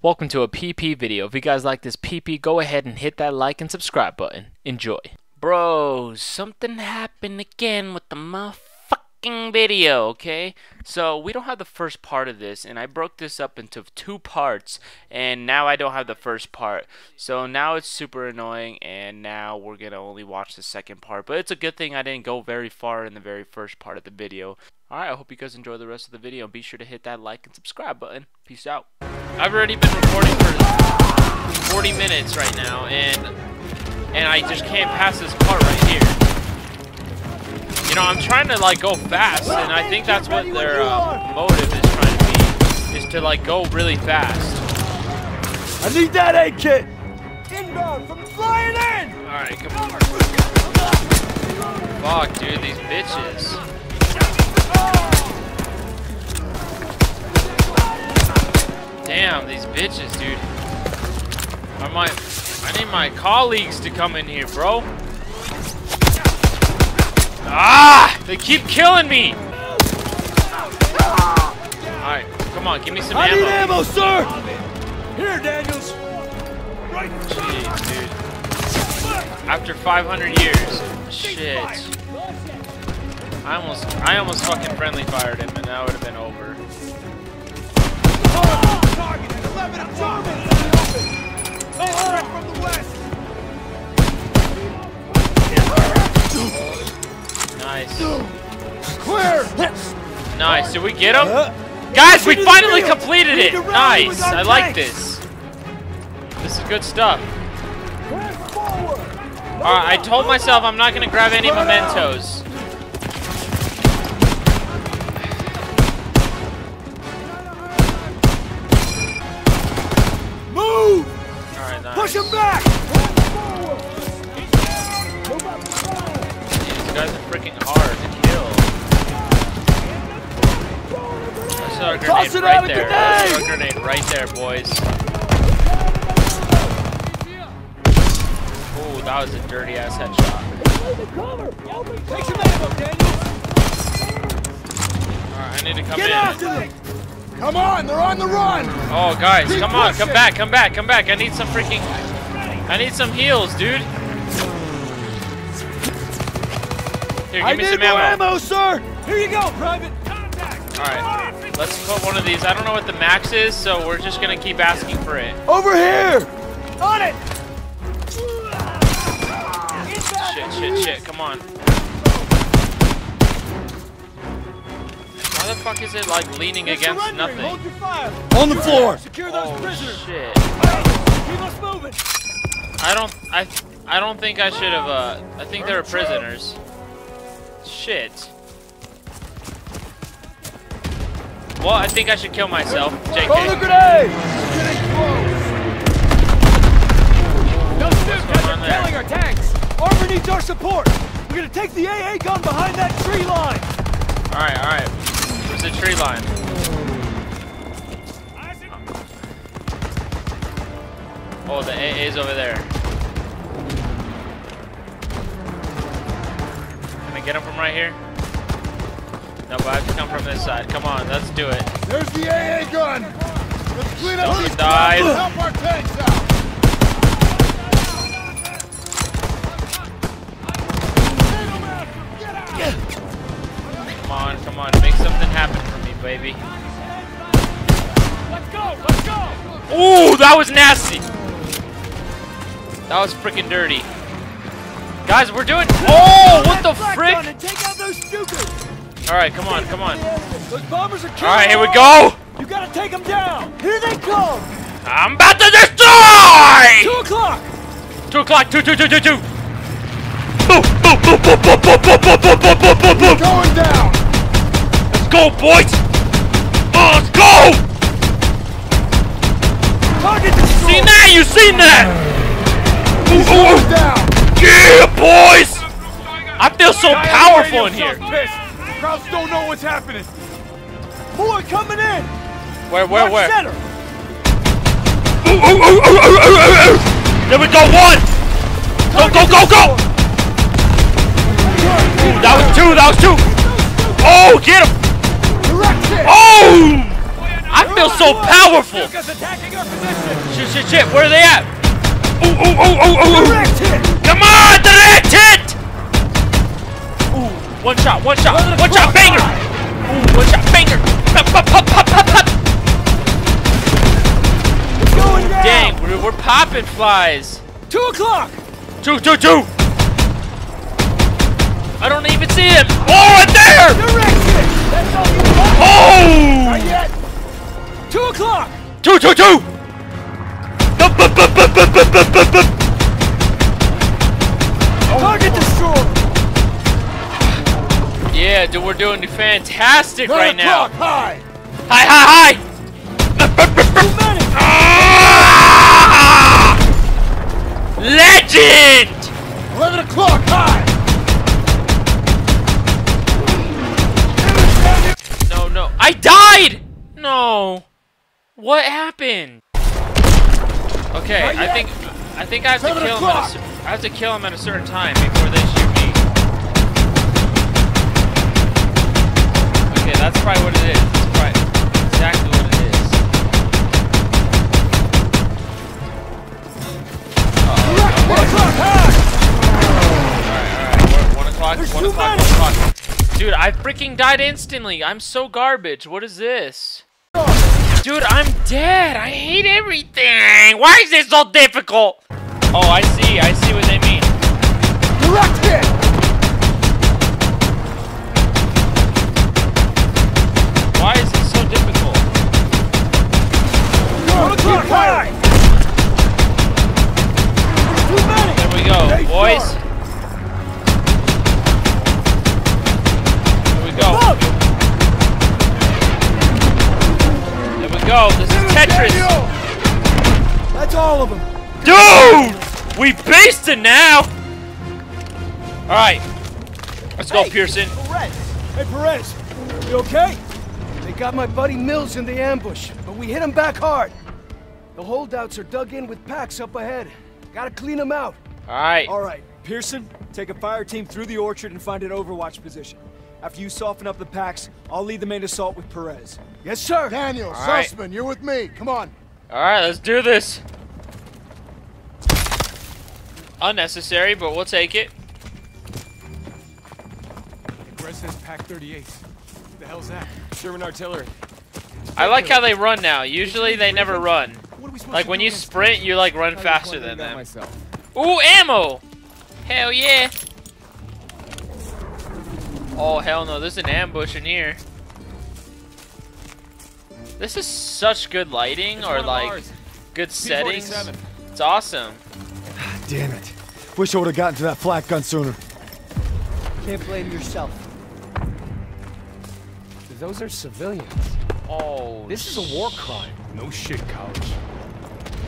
Welcome to a PP video. If you guys like this PP, go ahead and hit that like and subscribe button. Enjoy. Bro, something happened again with the motherfucking video, okay? So, we don't have the first part of this, and I broke this up into two parts, and now I don't have the first part. So, now it's super annoying, and now we're gonna only watch the second part. But it's a good thing I didn't go very far in the very first part of the video. Alright, I hope you guys enjoy the rest of the video. Be sure to hit that like and subscribe button. Peace out. I've already been recording for 40 minutes right now, and and I just can't pass this part right here. You know, I'm trying to like go fast, and I think that's what their uh, motive is trying to be, is to like go really fast. I need that A kit. Inbound from flying in. All right, come on. Fuck, dude, these bitches. Damn, these bitches, dude. I might, I need my colleagues to come in here, bro. Ah! They keep killing me! Alright, come on, give me some I ammo. need ammo, sir. Here, Daniels. Right. Jeez, dude. After 500 years. Shit. I almost, I almost fucking friendly fired him, and that would have been over. Target at 11 o'clock. Threat from the west. Nice. Clear. Nice. Did we get him? Uh, Guys, we finally completed it. to Nice. I like this. This is good stuff. Alright, I told myself I'm not gonna grab any mementos. Freaking hard to kill. I saw a Toss grenade it right there. I saw a grenade! grenade right there, boys. Ooh, that was a dirty ass headshot. Take some ammo, Daniels. Alright, I need to come Get in. after them. Come on, they're on the run. Oh, guys, Keep come on, come back, come back, come back. I need some freaking. I need some heals, dude. Here, give I me need some more ammo. ammo, sir. Here you go, Private. Alright, let's put one of these. I don't know what the max is, so we're just gonna keep asking for it. Over here. On it. Shit, shit, shit, come on. Why the fuck is it like leaning against nothing? Hold your fire. On the floor. Secure those Oh prisoners. shit. Keep us moving. I don't I I don't think I should have uh I think they were prisoners. Shit. Well, I think I should kill myself. Throw the grenade. No on there? Killing our tanks. Armor needs our support. We're gonna take the AA gun behind that tree line. Alright, alright. Where's the tree line? Oh, the AA's over there. Get him from right here? No, but I have to come from this side. Come on, let's do it. There's the AA gun. Let's clean up Don't these die. guns and help our tanks out. Come on, come on. Make something happen for me, baby. Let's go. Let's go. Ooh, that was nasty. That was freaking dirty. Guys, we're doing. Oh, what the frick? gun And take out those Stukas. All right, come on, come on. Those bombers are killing All right, here we go. You gotta take them down. Here they come. I'm about to destroy. Two o'clock. Two o'clock. Two, two, two, two, two. Going down. Let's go, boys. Oh, let's go. Target destroyed. Seen that? You seen that? Ooh, ooh, Going ooh. down. Yeah, boys. I feel so Guy on the powerful in here. sounds. Crowds don't know what's happening. More coming in. Where, where, where? Center. Ooh, ooh, ooh, ooh, ooh, ooh, ooh, ooh. There we go. One. Go, go, go, go. Ooh, that was two. That was two. Oh, get him. Oh! I feel so powerful. Stuka's attacking our position. Shit, shit, shit. Where are they at? Ooh, ooh, ooh, ooh, ooh. Direct hit. Come on, direct hit! Ooh, one shot, one shot, one shot, banger! Ooh, one shot, banger! Pop, pop, pop, pop, pop, pop! It's going down. Dang, we're, we're popping flies. Two o'clock. Two, two, two! I don't even see him! Oh, right there! Direct hit. That's all you want. Oh! Not yet. Two o'clock. Two, two, two! Target destroyed. Yeah, dude, we're doing fantastic right now. high. Hi, hi, hi! Legend! 11 o'clock, high. No, no. I died! No. What happened? Okay, I think I think I have to kill him at a, I have to kill him at a certain time before they shoot me. Okay, that's probably what it is. That's probably exactly what it is. Uh, one o'clock. Alright, alright. One o'clock, one o'clock, one o'clock. Dude, I freaking died instantly. I'm so garbage. What is this? Dude, I'm dead. I hate everything. Why is this so difficult? Oh, I see. I see what they mean. Direct hit. All of them. Dude! We based it now! Alright. Let's go, Hey, Pierson. Perez. Hey, Perez. You okay? They got my buddy Mills in the ambush, but we hit him back hard. The holdouts are dug in with Paks up ahead. Gotta clean them out. Alright. All right, Pierson, take a fire team through the orchard and find an overwatch position. After you soften up the Paks, I'll lead the main assault with Perez. Yes, sir. Daniel, right. Zussman, you're with me. Come on. Alright, let's do this. Unnecessary, but we'll take it. Brest says Pak 38. The hell's that? German artillery. I like how they run now. Usually they never run. What are we supposed Like when you sprint, you like run faster than them. Myself. Ooh, ammo! Hell yeah! Oh, hell no, there's an ambush in here. This is such good lighting, or like good settings. It's awesome. Damn it. Wish I would have gotten to that flak gun sooner. Can't blame yourself. Those are civilians. Oh, This is a war crime. No shit, college.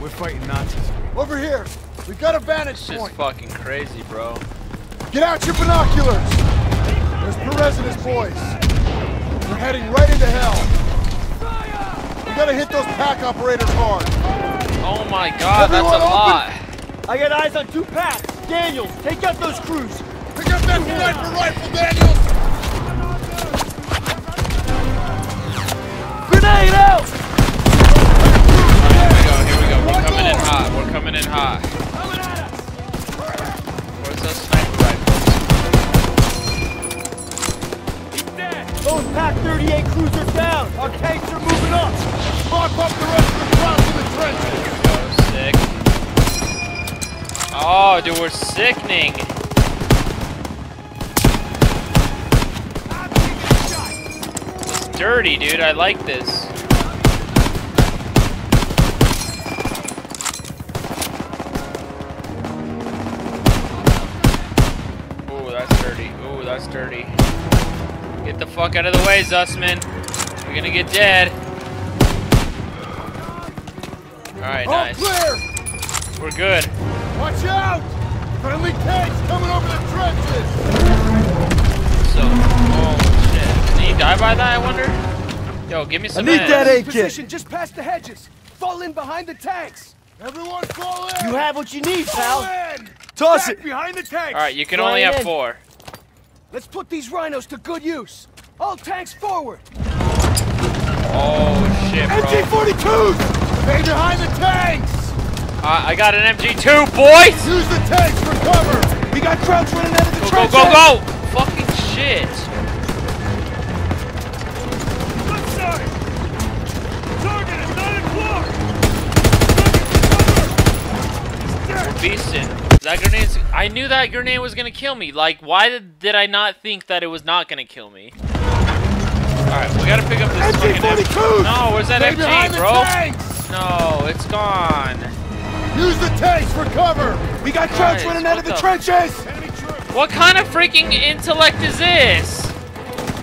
We're fighting Nazis. Over here. We got a vantage It's just point. fucking crazy, bro. Get out your binoculars. There's Perez and his boys. We're heading right into hell. We gotta hit those Pak operators hard. Oh my god, that's a open. lot. I got eyes on two Paks. Daniels, take out those crews. Pick up that sniper rifle, Daniels! Grenade out! Here we go, here we go. We're coming in hot. We're coming in hot. Where's those sniper rifles? Those Pak 38 cruisers down. Our tanks are moving up. Mop up the rest of the crowd in the trenches. Oh. Dude, we're sickening. It's dirty, dude. I like this. Ooh, that's dirty. Ooh, that's dirty. Get the fuck out of the way, Zussman. You're gonna get dead. Alright, nice. We're good. Watch out. Friendly tanks coming over the trenches. So, oh shit. Did he die by that, I wonder? Yo, give me some I need meds. that A Position just past the hedges. Fall in behind the tanks. Everyone fall in. You have what you need, fall pal. in. Toss Back behind the tanks. Alright, you can Flying only have four. Let's put these rhinos to good use. All tanks forward. Oh shit, bro. MG-42s! Stay behind the tanks! Uh, I got an MG2, boys! Use the tanks for cover! We got Krauts running out of the Go, go, trenches! go, go! Fucking shit. Left side! Target at 9 o'clock! We're beasting. That grenade's... I knew that grenade was gonna kill me. Like, why did, did I not think that it was not gonna kill me? Alright, we gotta pick up this fucking MG. MG-42s! No, where's that Stay MG, bro? No, it's gone. Use the tanks for cover! We got Guys, running out of the, the- trenches! What kind of freaking intellect is this?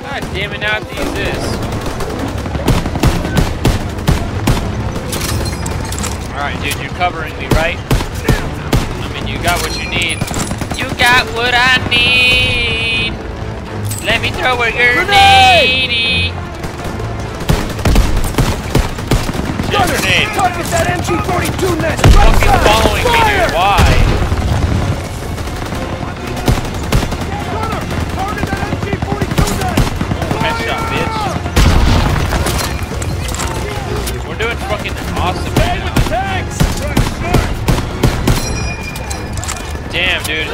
God damn it, now I have to use this. Alright, dude, you're covering me, right? I mean, you got what you need. You got what I need. Let me throw a grenade. Grenade. Target that MG-42 nest! Right Fucking side! following me, Fire! dude. Why? Target that MG-42 nest! Headshot, bitch. We're doing fucking awesome right now. Tanks! Damn, dude.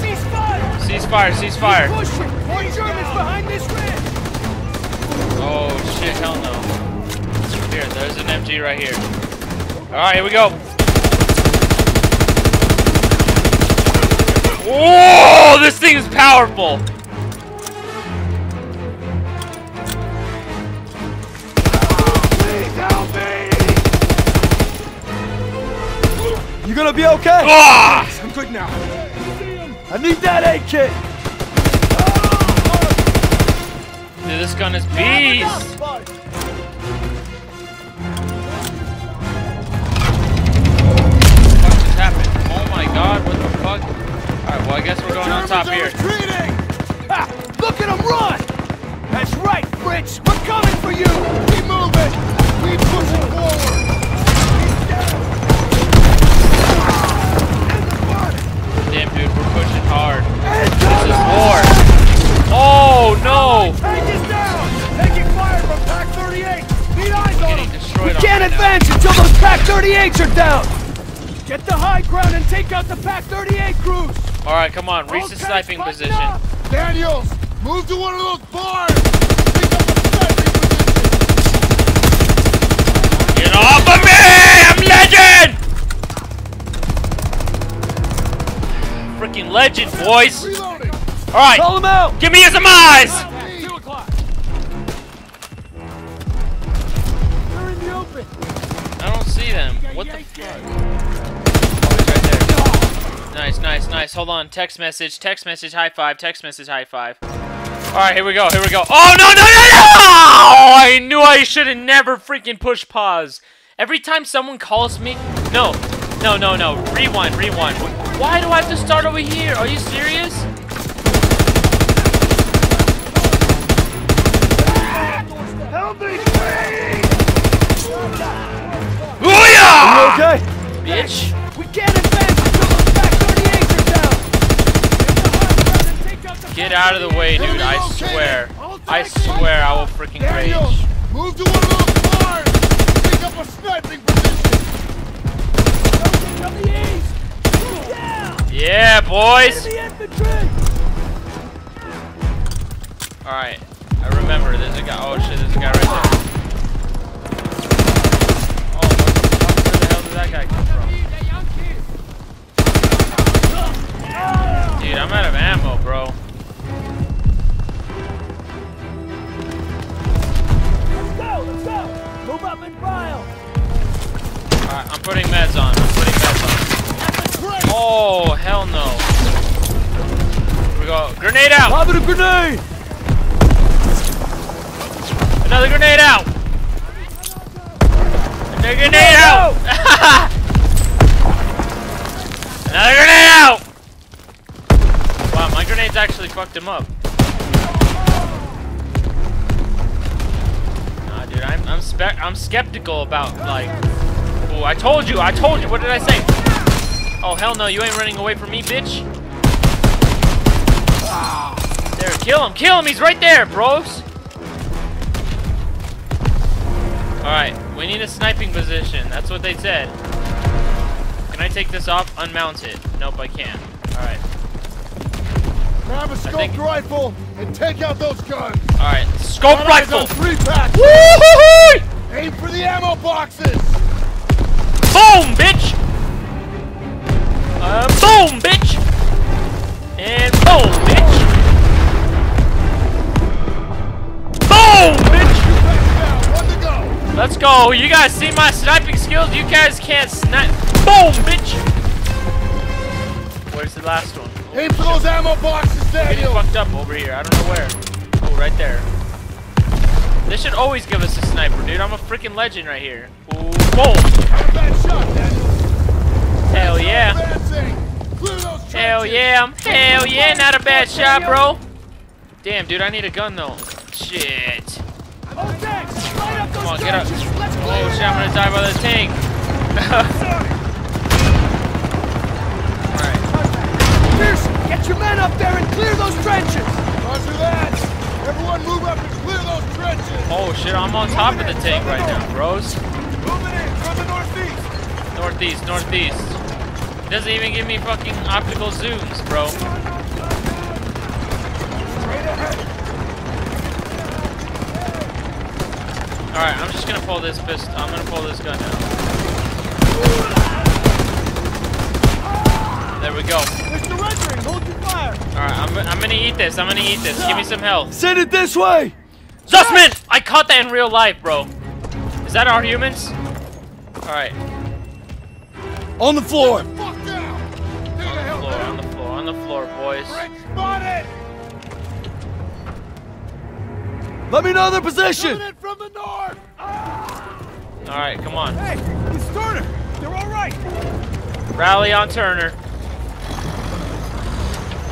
Ceasefire! Ceasefire, ceasefire. More Germans behind this ridge! Oh, shit, hell no. Here, there's an MG right here. Alright, here we go. Whoa, this thing is powerful. Please help me! You gonna be okay? Ah! I'm good now. I need that A kit! Dude, this gun is beast. God, what the fuck? Alright, well, I guess we're going on top here. retreating! Ha! Look at him run! That's right, Fritz! We're coming for you! Keep moving! Keep pushing forward! Ah! Damn, dude, we're pushing hard. This is war. Oh, no! Tank is down! Taking fire from Pak 38! Need eyes on him! We can't advance until those Pak 38s are down! Get the high ground and take out the Pak 38 crews! Alright, come on, reach All the sniping position. up! Daniels, move to one of those bars! Pick up a sniping position! Get off of me! I'm legend! Freaking legend, boys! Alright, Call him out! give me some eyes! Two o'clock. They're in the open! I don't see them. What the fuck? Oh, he's right there. Nice, nice, nice. Hold on. Text message, text message, high five, text message, high five. Alright, here we go, here we go. Oh, no, no, no, no! Oh, I knew I should have never freaking pushed pause. Every time someone calls me... No, no, no, no. Rewind, rewind. Why do I have to start over here? Are you serious? Help me, please! Booyah! Okay? Bitch. We can't advance until those Pak 38s are down! Get the high ground and take out the Get out of the way, dude. I swear. I swear I will freaking Daniels, rage. move to one of those barns! Pick up a sniping position! From the east! Down! Yeah, boys! Alright, I remember. There's a guy. Oh shit, there's a guy right there. Oh, what the fuck? Where the hell did that guy come from? Dude, I'm out of ammo, bro. Move up and file! Alright, I'm putting meds on. I'm putting meds on. Oh, hell no. Here we go. Grenade out! Lob it a grenade! Another grenade out! Another grenade out! Another grenade out! Wow, my grenades actually fucked him up. I'm I'm spe- I'm skeptical about like. Oh, I told you, I told you. What did I say? Oh hell no, you ain't running away from me, bitch. There, kill him, kill him. He's right there, bros. Alright, we need a sniping position. That's what they said. Can I take this off? Unmount it. Nope, I can't. Alright. Grab a scoped rifle and take out those guns. Alright. Scope Got eyes rifle! three Paks. Woo-hoo-hoo! Aim for the ammo boxes. Boom, bitch! Uh, boom, bitch! And boom, bitch! Boom, bitch! Paks to go. Let's go. You guys see my sniping skills? You guys can't snipe. Boom, bitch! Where's the last one? Aim for those ammo boxes, Getting fucked up over here. I don't know where. Oh, right there. This should always give us a sniper, dude. I'm a freaking legend right here. Ooh, boom! Not a bad shot, Daniel. Hell yeah. Those trenches. Hell yeah. Hell yeah. Not a bad shot, bro. Damn, dude. I need a gun, though. Shit. Oh, thanks! Light up those Come on, get up. Oh, shit. I'm gonna die by the tank. Alright. Pierson, get your men up there and clear those trenches! Roger that. Everyone move up and clear those trenches. Oh, shit. I'm on top of the tank right now, bros. Moving in from the northeast. Northeast, northeast. It doesn't even give me fucking optical zooms, bro. Alright, I'm just gonna pull this pistol. I'm gonna pull this gun out. There we go. Mr. Rendering, hold your fire! Alright, I'm, I'm gonna eat this. I'm gonna eat this. Give me some health. Send it this way! Zussman! I caught that in real life, bro. Is that our humans? Alright. On the floor! Fuck down. Take the hell Floor, on the floor, on the floor, boys. Spotted. Let me know their position! Coming in from the north. Ah. Alright, come on. Hey, it's Turner! They're alright! Rally on Turner.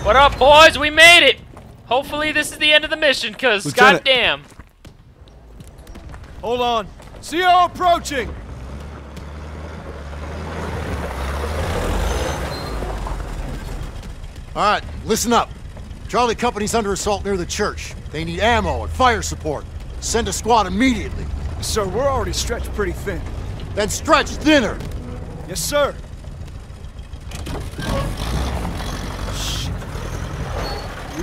What up, boys? We made it! Hopefully this is the end of the mission, cause Lieutenant. goddamn. Hold on. CO approaching! All right, listen up. Charlie Company's under assault near the church. They need ammo and fire support. Send a squad immediately. Sir, we're already stretched pretty thin. Then stretch thinner. Yes, sir.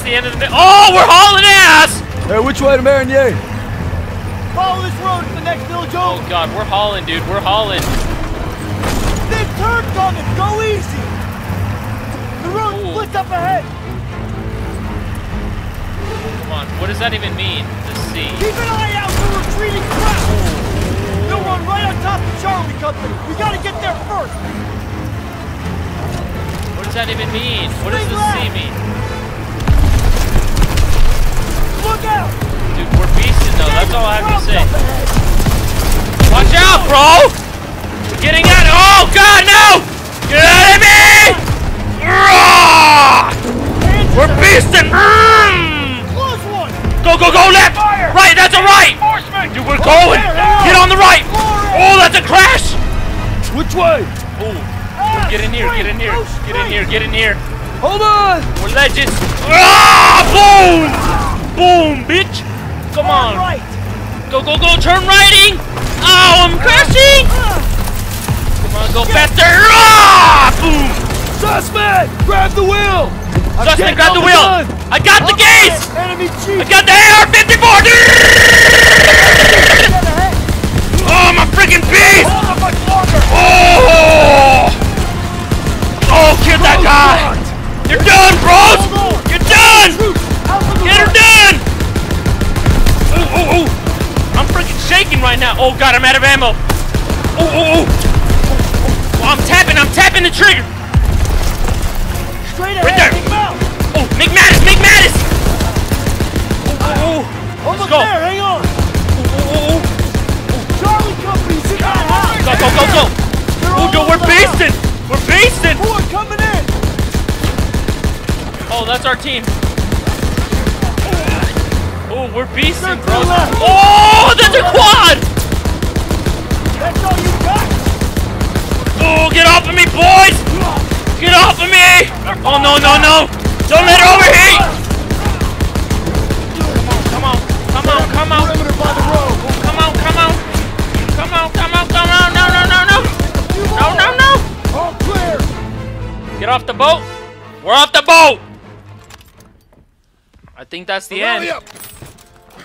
Is this the end of the mi- Oh, we're hauling ass! Hey, which way to Marigny? Follow this road to the next village Oh god, we're hauling, dude. We're hauling. Big turn coming! Go easy! The road Ooh. splits up ahead! Come on. What does that even mean? The sea. Keep an eye out for retreating Kraut! They'll run right on top of Charlie Company! We gotta get there first! What does that even mean? What does the sea mean? Look out! Dude, we're beasting though. That's all I have to say. Watch out, bro! We're getting out. Oh god, no! Get out of me! We're beasting! Mm! Close one! Go, go, go, left! Right, that's a right! Dude, we're going! there, hang on. Get on the right! Oh, that's a crash! Which way? Oh, get in here, get in here, get in here, get in here. Hold on! We're legends. Ah, boom! Boom, bitch! Come On right! Go, go, go, turn righting! Oh, I'm crashing! Come on, go faster! Ah, boom! Suspect! Grab the wheel! I grab the wheel! gun. I got the gaze! Enemy I got the AR-54! Oh, I'm a freaking beast! Hold much longer! Oh! Oh, kill that guy! You're done, bros! You're done! Out of the Get her road. Shaking right now. Oh god, I'm out of ammo. Oh, oh, oh! oh I'm tapping, I'm tapping the trigger. Straight Right ahead! there. 'em out! Oh, McManus, McManus! Oh, oh, oh. Almost go. there, hang on! oh, oh, oh. Charlie Company's in that house! Go, go, go, go! Ooh, dude, we're beasting! We're beasting! More coming in! Oh, that's our team. Oh, we're beasting, bro. to the left. Oh, that's a quad! That's all you got! Oh, get off of me, boys! Get off of me! Oh, no, no, no! Don't let it overheat! Come on, come on, come on, the road. come on, come on! Come on, come on, come on! No, no, no, no! No, no, no! All clear. Get off the boat! We're off the boat! I think that's the Rally end. up.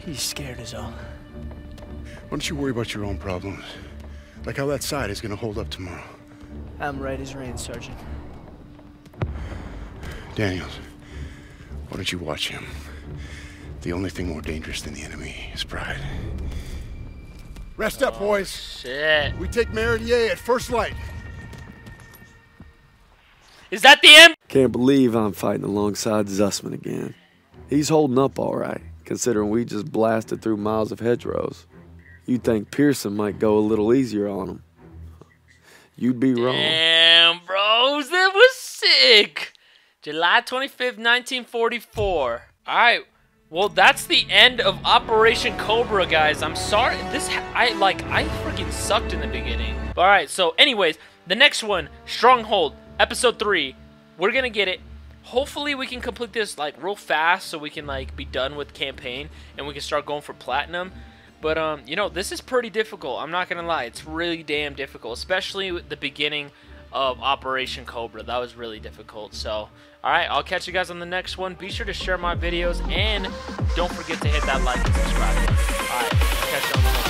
He's scared as all. Why don't you worry about your own problems? Like how that side is gonna hold up tomorrow. I'm right as rain, Sergeant. Daniels, why don't you watch him? The only thing more dangerous than the enemy is pride. Rest up, oh, boys. Shit. We take Marigny at first light. Is that the end? Can't believe I'm fighting alongside Zussman again. He's holding up all right, considering we just blasted through miles of hedgerows. You'd think Pierson might go a little easier on him. You'd be wrong. Damn, bros, that was sick. July 25th, 1944. All right. Well, that's the end of Operation Cobra, guys. I'm sorry. This I like I freaking sucked in the beginning. All right. So, anyways, the next one, Stronghold, episode 3. We're going to get it. Hopefully, we can complete this like real fast so we can like be done with campaign and we can start going for platinum. But um, you know, this is pretty difficult. I'm not gonna lie, it's really damn difficult, especially the beginning of Operation Cobra. That was really difficult. So, all right, I'll catch you guys on the next one. Be sure to share my videos and don't forget to hit that like and subscribe. All